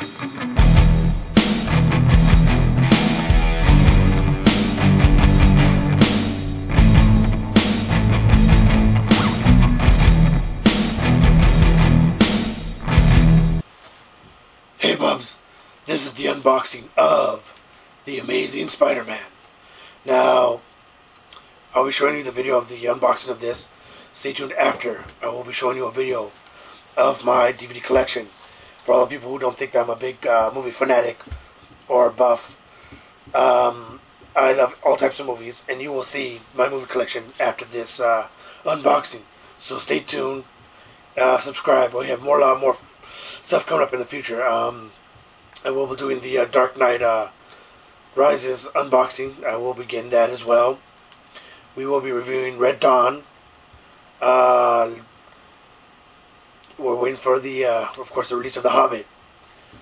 Hey Bubs, this is the unboxing of The Amazing Spider-Man. Now, I'll be showing you the video of the unboxing of this. Stay tuned after. I will be showing you a video of my DVD collection. For all the people who don't think that I'm a big uh, movie fanatic or buff, um, I love all types of movies, and you will see my movie collection after this uh, unboxing. So stay tuned, uh, subscribe. We have more, lot more stuff coming up in the future. Um, I will be doing the uh, Dark Knight uh, Rises unboxing. I will begin that as well. We will be reviewing Red Dawn. We're waiting for the, uh, of course, the release of The Hobbit.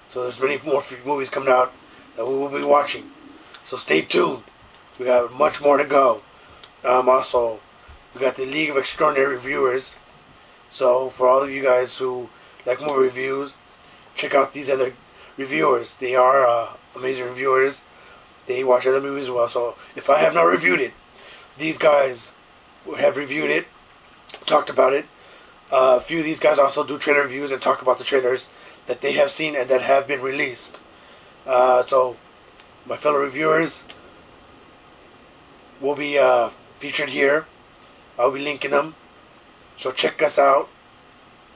So there's many more movies coming out that we will be watching. So stay tuned. We got much more to go. Um, also, we got the League of Extraordinary Reviewers. So for all of you guys who like movie reviews, check out these other reviewers. They are uh, amazing reviewers. They watch other movies as well. So if I have not reviewed it, these guys have reviewed it, talked about it. Uh, a few of these guys also do trailer reviews and talk about the trailers that they have seen and that have been released. Uh, so my fellow reviewers will be uh, featured here. I'll be linking them. So check us out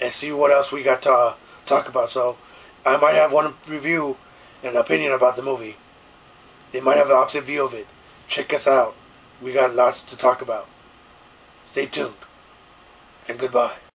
and see what else we got to uh, talk about. So I might have one review and an opinion about the movie. They might have the opposite view of it. Check us out. We got lots to talk about. Stay tuned. And goodbye.